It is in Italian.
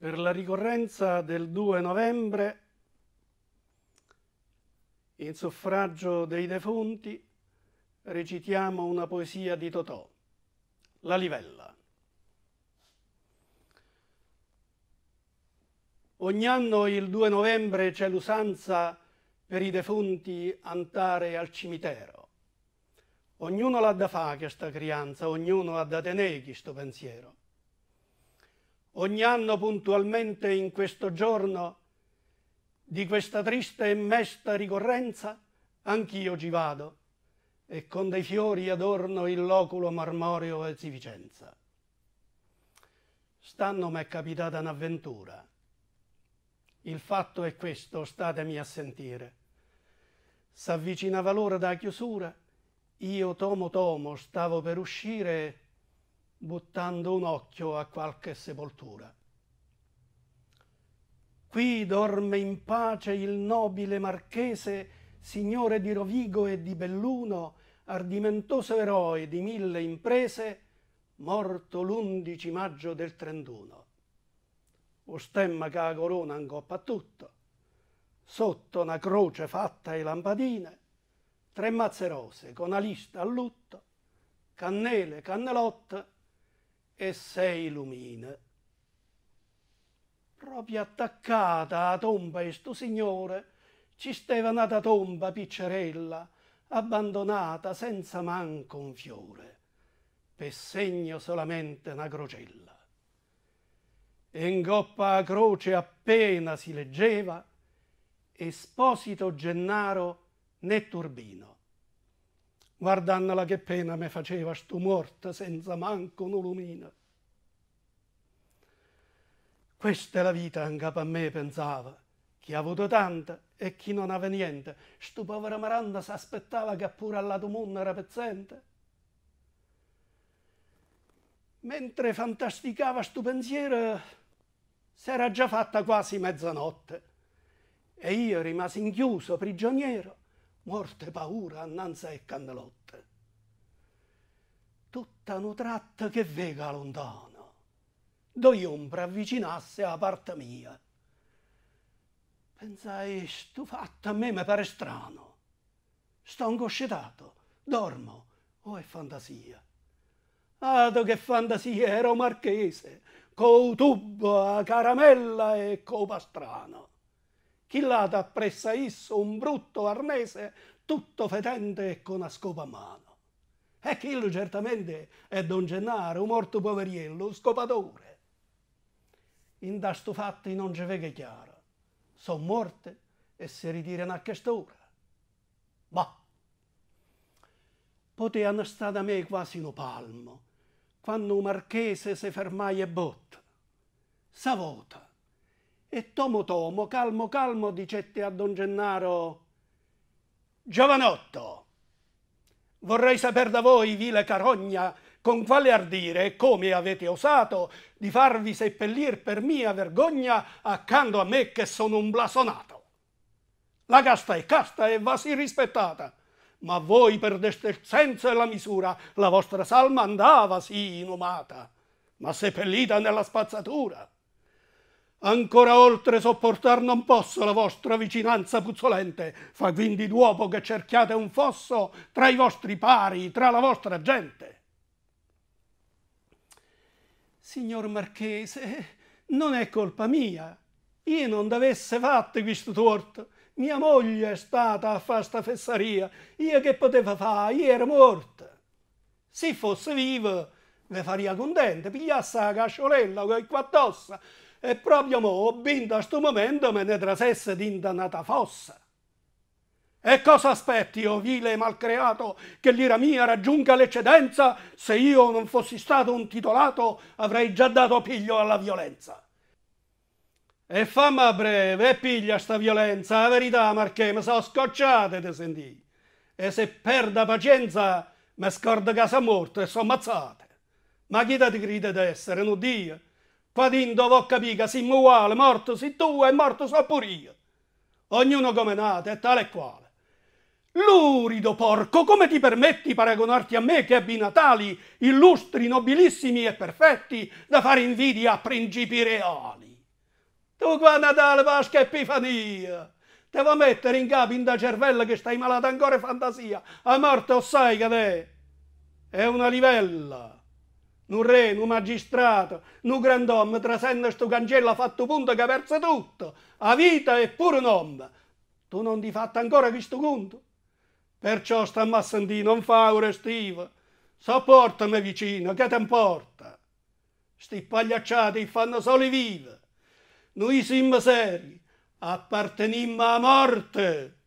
Per la ricorrenza del 2 novembre, in suffragio dei defunti, recitiamo una poesia di Totò, La livella. Ogni anno il 2 novembre c'è l'usanza per i defunti andare al cimitero. Ognuno l'ha da fare questa crianza, ognuno ha da tenere questo pensiero. Ogni anno puntualmente in questo giorno di questa triste e mesta ricorrenza anch'io ci vado e con dei fiori adorno il loculo marmoreo e Vicenza. Stanno m'è capitata un'avventura. Il fatto è questo, statemi a sentire. S'avvicinava l'ora da chiusura, io tomo tomo stavo per uscire buttando un occhio a qualche sepoltura. Qui dorme in pace il nobile marchese, signore di Rovigo e di Belluno, ardimentoso eroe di mille imprese, morto l'undici maggio del 31. O stemma che la corona ingoppa tutto, sotto una croce fatta e lampadine, tre mazze rose con una lista a lutto, cannele, cannelotte e sei lumine. Proprio attaccata a tomba e sto signore, ci stava nata tomba piccerella, abbandonata senza manco un fiore, per segno solamente una crocella. E in goppa a croce appena si leggeva, Esposito Gennaro né Turbino. Guardandola che pena me faceva sto morto senza manco un lumina. Questa è la vita anche a me pensava, chi ha avuto tanta e chi non aveva niente. Sto povero Maranda si aspettava che pure al lato mondo era pezzente. Mentre fantasticava sto pensiero, si era già fatta quasi mezzanotte e io rimasi inchiuso, prigioniero, morte paura annanzi ai candelotte. Tutta nutratta che vega lontano, dove ombra avvicinasse a parte mia. Pensai, stu fatto a me mi pare strano. Sto ingoscetato, dormo, o oh, è fantasia? Ah, che fantasia, ero marchese, co tubo a caramella e co pastrano. Chi l'ha appressa isso un brutto arnese tutto fetente e con una scopa a mano. E chi certamente è Don Gennaro, un morto poveriello, un scopatore. In da sto fatti non ci vede chiaro. Sono morte e si ritirano a quest'ora. Bah! Potevano stare da me quasi un palmo, quando un marchese si fermai e botta. Savota e Tomo Tomo, calmo calmo, dicette a Don Gennaro, Giovanotto, vorrei saper da voi, vile carogna, con quale ardire e come avete osato di farvi seppellir per mia vergogna accanto a me che sono un blasonato. La casta è casta e va sì rispettata, ma voi perdeste il senso e la misura, la vostra salma andava sì inumata, ma seppellita nella spazzatura. Ancora oltre sopportar non posso la vostra vicinanza puzzolente, fa quindi d'uopo che cerchiate un fosso tra i vostri pari, tra la vostra gente. Signor Marchese, non è colpa mia. Io non d'avesse fatto questo torto. Mia moglie è stata a fare sta fessaria. Io che poteva fare? Io ero morta. Se fosse vivo, ve faria contenta, pigliasse la casciolella con i quattro ossa e proprio mo, vinto a questo momento, me ne trasesse d'indannata fossa. E cosa aspetti, o vile malcreato, che l'ira mia raggiunga l'eccedenza? Se io non fossi stato un titolato, avrei già dato piglio alla violenza. E fammi a breve, e piglia sta violenza, la verità, Marché, mi sono scocciate di sentire. E se perda pazienza, mi scorda casa morta e sono ammazzate. Ma chi ti crede d'essere, non Dio? Quadinto vo capire che siamo uguali, morto sei tu e morto so pure io. Ognuno come nato è tale e quale. Lurido porco, come ti permetti paragonarti a me che ebbi natali illustri, nobilissimi e perfetti da fare invidia a principi reali? Tu qua Natale, Pasqua e Epifania. Devo mettere in capo in da cervello che stai malato ancora fantasia. A morte o sai che è? È una livella. Un re, un magistrato, un grand'uomo, trasenne sto cancello ha fatto punto che ha perso tutto, a vita e pure nome. Tu non ti fatto ancora questo conto? Perciò stamma a sentire, non fa ora stiva. Sopportami vicino, che ti importa? Sti pagliacciati fanno solo vive. Noi siamo seri, appartenimmo a morte.